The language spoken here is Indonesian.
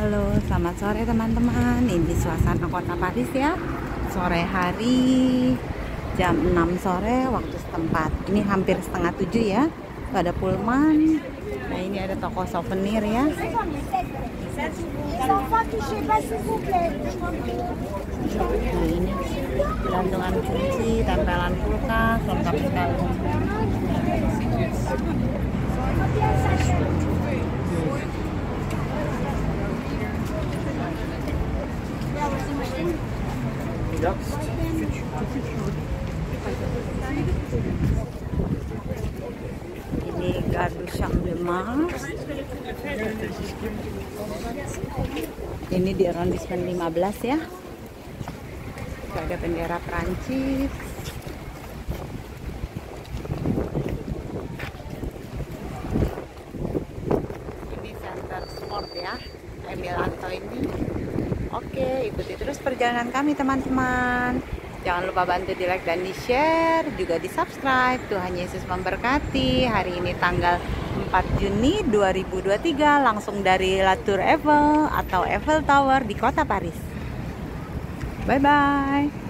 Halo, selamat sore teman-teman. Ini suasana kota Paris ya. Sore hari jam 6 sore waktu setempat. Ini hampir setengah tujuh ya. Tuh ada Pullman. Nah ini ada toko souvenir ya. Nah ini gantungan kunci, tempelan kulkas, lengkap sekali. Ini gardu Champ de Mars. Ini di arrondissement 15 ya. Ada bendera Prancis. Ini center sport ya. Emil Anto ini. Oke, ikuti terus perjalanan kami teman-teman. Jangan lupa bantu di like dan di share, juga di subscribe. Tuhan Yesus memberkati. Hari ini tanggal 4 Juni 2023 langsung dari La Tour Eiffel atau Eiffel Tower di kota Paris. Bye bye.